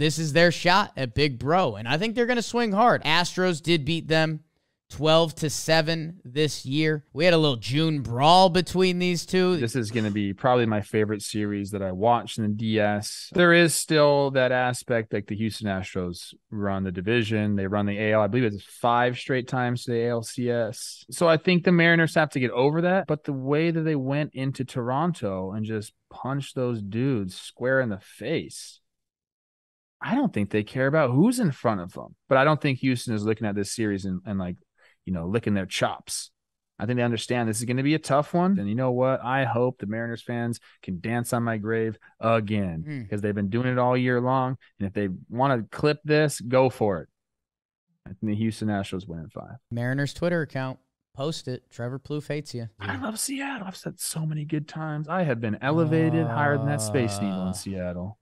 this is their shot at Big Bro, and I think they're going to swing hard. Astros did beat them 12 to 7 this year. We had a little June brawl between these two. This is going to be probably my favorite series that I watched in the DS. There is still that aspect like the Houston Astros run the division, they run the AL. I believe it's five straight times to the ALCS. So I think the Mariners have to get over that, but the way that they went into Toronto and just punched those dudes square in the face. I don't think they care about who's in front of them. But I don't think Houston is looking at this series and, and like you know, licking their chops. I think they understand this is going to be a tough one. And you know what? I hope the Mariners fans can dance on my grave again because mm. they've been doing it all year long. And if they want to clip this, go for it. I think the Houston Astros win in five. Mariners Twitter account. Post it. Trevor Plouffe hates you. I love Seattle. I've said so many good times. I have been elevated uh, higher than that Space Needle in Seattle.